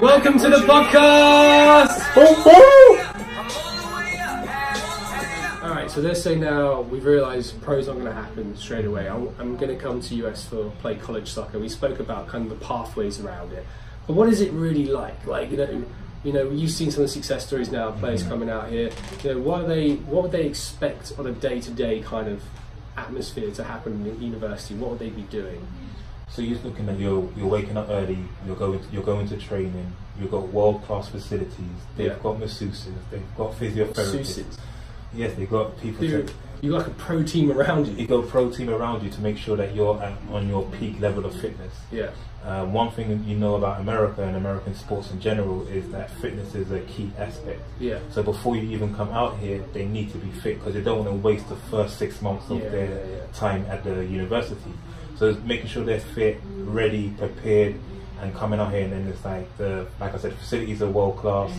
Welcome to the podcast. All right, so let's say now we've realised pro's not going to happen straight away. I'm, I'm going to come to US for play college soccer. We spoke about kind of the pathways around it, but what is it really like? Like you know, you know, you've seen some of the success stories now, players mm-hmm. coming out here. You know, what are they? What would they expect on a day-to-day kind of atmosphere to happen in university? What would they be doing? So you're looking at you're you're waking up early. You're going to, you're going to training. You've got world class facilities. They've Yeah. got masseuses. They've got physiotherapists. Suited. Yes, they've got people. To, you got like a pro team around you you. got a pro team around you to make sure that you're at, on your peak level of fitness. Yeah, Um, one thing that you know about America and American sports in general is that fitness is a key aspect. yeah, So before you even come out here, they need to be fit because they don't want to waste the first six months of Yeah, their yeah, yeah. time at the university. So it's making sure they're fit, ready, prepared, and coming out here. And then it's like the, like I said, facilities are world class.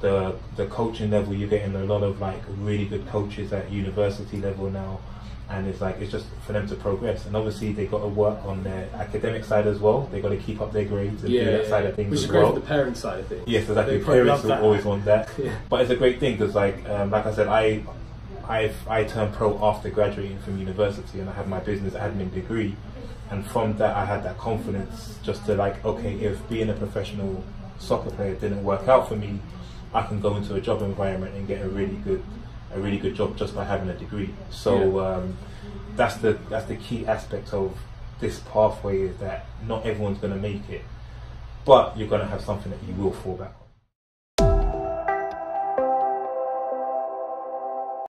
The the coaching level, you're getting a lot of like really good coaches at university level now. And it's like it's just for them to progress, and obviously they got to work on their academic side as well. They got to keep up their grades and yeah. do that yeah, side of things Which as is great well. for the parent side of things. Yes, exactly. They Parents will always want that. Yeah. But it's a great thing because, like, um, like I said, I, I, I turned pro after graduating from university, and I have my business admin degree, and from that I had that confidence just to like, okay, if being a professional soccer player didn't work out for me, I can go into a job environment and get a really good, a really good job just by having a degree. So um, that's the that's the key aspect of this pathway is that not everyone's going to make it, but you're going to have something that you will fall back on.